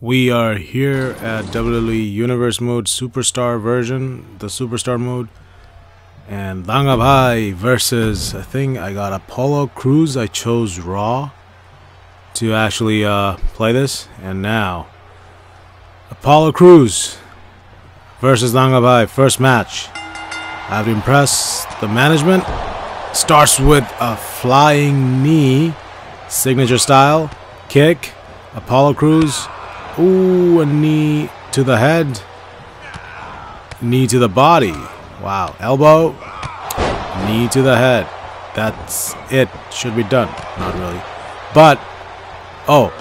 We are here at WWE Universe Mode Superstar version, the Superstar mode. And DangaBhai versus, I think I got Apollo Crews. I chose Raw to actually uh, play this. And now, Apollo Crews versus DangaBhai, first match. I have to impress the management. Starts with a flying knee, signature style, kick. Apollo Crews Ooh, a knee to the head. Knee to the body. Wow. Elbow. Knee to the head. That's it. Should be done. Not really. But, oh.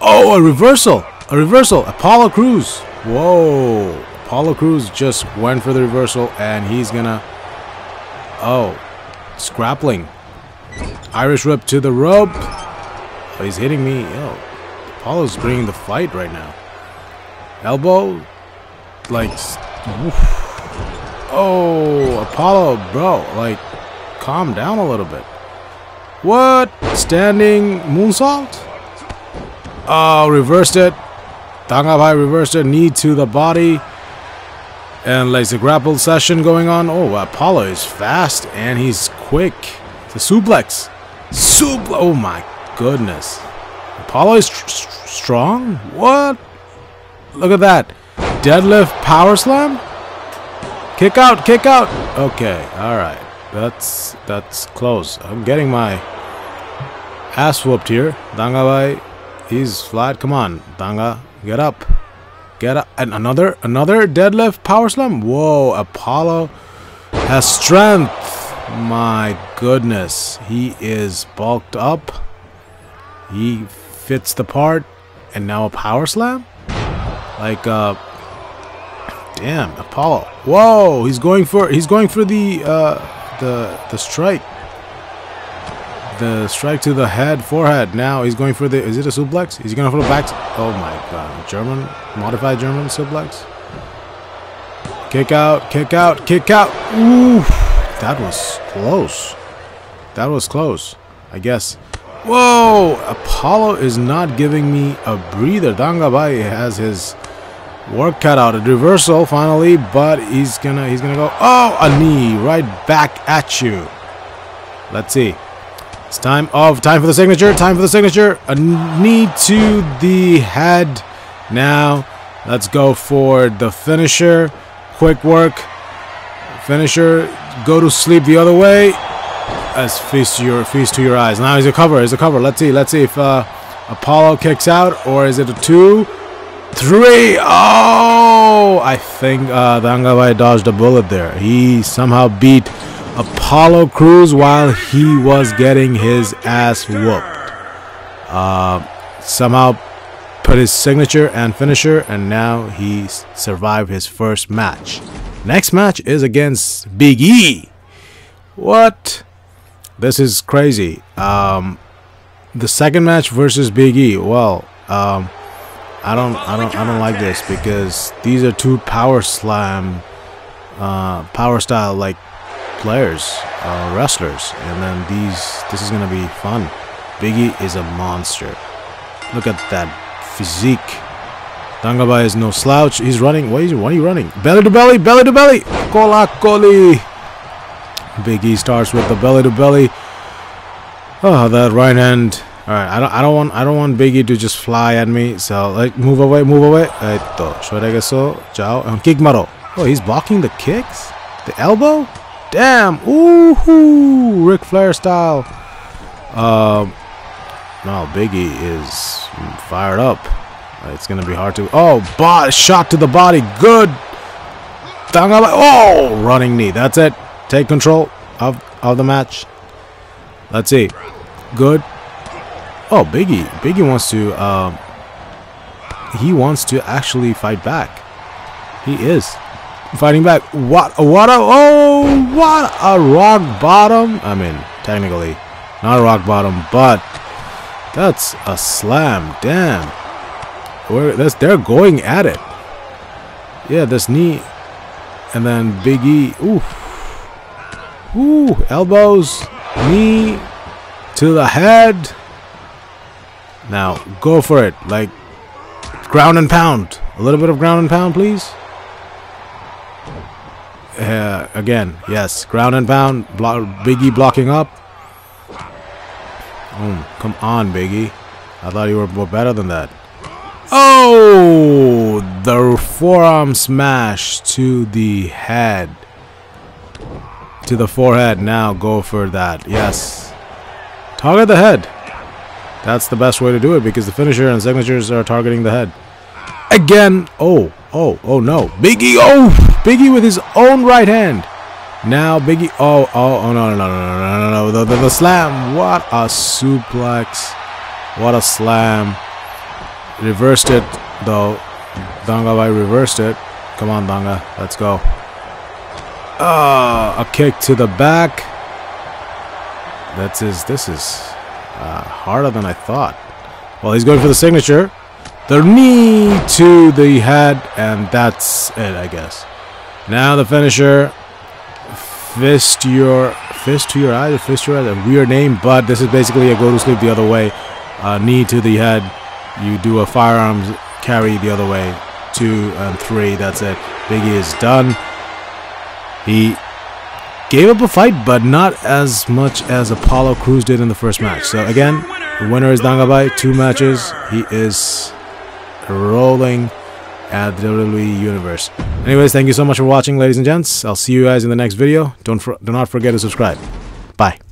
Oh, a reversal. A reversal. Apollo Crews. Whoa. Apollo Crews just went for the reversal and he's gonna. Oh. Scrappling. Irish whip to the rope. Oh, he's hitting me. Oh, Apollo's bringing the fight right now. Elbow, like, oof. oh, Apollo, bro, like, calm down a little bit. What? Standing moonsault? Oh, reversed it. DangaBhai reversed it. Knee to the body. And like the grapple session going on. Oh, Apollo is fast and he's quick. The suplex. Suplex. Oh my goodness. Apollo is strong? What? Look at that. Deadlift power slam? Kick out, kick out. Okay, alright. That's that's close. I'm getting my ass whooped here. DangaBhai, he's flat. Come on, Danga, get up. Get up. And another another deadlift power slam? Whoa, Apollo has strength. My goodness. He is bulked up. He fits the part and now a power slam? Like uh damn apollo. Whoa he's going for he's going for the uh the the strike. The strike to the head forehead. Now he's going for the is it a suplex? He's going for the back oh my god german modified german suplex. Kick out kick out kick out. Ooh, that was close. That was close i guess Whoa! Apollo is not giving me a breather. DangaBhai has his work cut out. A reversal finally, but he's gonna he's gonna go. Oh, a knee right back at you. Let's see. It's time of time for the signature. Time for the signature. A knee to the head. Now, let's go for the finisher. Quick work. Finisher. Go to sleep the other way as feast to your feast to your eyes. Now he's a cover. He's a cover. Let's see. Let's see if uh, Apollo kicks out or is it a two, three? Oh, I think uh, DangaBhai dodged a bullet there. He somehow beat Apollo Crews while he was getting his ass whooped. Uh, somehow put his signature and finisher, and now he survived his first match. Next match is against Big E. What? This is crazy. Um, the second match versus Big E. Well, um, I don't, I don't, I don't like this because these are two power slam, uh, power style like players, uh, wrestlers, and then these. This is gonna be fun. Big E is a monster. Look at that physique. DangaBhai is no slouch. He's running. Why, is, he, why are you running? Belly to belly, belly to belly. Kola Koli. Big E starts with the belly to belly. Oh, that right hand. All right, I don't, I don't want, I don't want Big E to just fly at me. So like, move away, move away. Eto, shoregeso, ciao, and kick maro. Oh, he's blocking the kicks. The elbow. Damn. Ooh, Ric Flair style. Um, no, Biggie is fired up. It's gonna be hard to. Oh, bot shot to the body. Good. Oh, running knee. That's it. Take control of, of the match. Let's see. Good. Oh, Biggie. Biggie wants to, uh, he wants to actually fight back. He is fighting back. What, what a, oh, what a rock bottom. I mean, technically, not a rock bottom, but that's a slam. Damn. Where, that's, they're going at it. Yeah, this knee. And then Biggie. Oof. Ooh, elbows, knee to the head. Now, go for it. Like, ground and pound. A little bit of ground and pound, please. Uh, again, yes, ground and pound. Blo Biggie blocking up. Oh, come on, Biggie. I thought you were better than that. Oh, the forearm smash to the head. To the forehead. Now go for that. Yes. Target the head. That's the best way to do it because the finisher and signatures are targeting the head. Again. Oh, oh, oh no. Biggie. Oh, Biggie with his own right hand. Now Biggie. Oh, oh, oh no, no, no, no, no, no, no. The, the, the slam. What a suplex. What a slam. Reversed it though. DangaBhai reversed it. Come on, Danga. Let's go. Uh, a kick to the back. That's his. This is uh, harder than I thought. Well, he's going for the signature. The knee to the head, and that's it, I guess. Now the finisher. Fist your fist to your eye, or fist to your eye. A weird name, but this is basically a go to sleep the other way. Uh, knee to the head. You do a fireman's carry the other way. Two and three. That's it. Biggie is done. He gave up a fight, but not as much as Apollo Crews did in the first match. So again, the winner is DangaBhai. Two matches. He is rolling at the WWE Universe. Anyways, thank you so much for watching, ladies and gents. I'll see you guys in the next video. Don't do not forget to subscribe. Bye.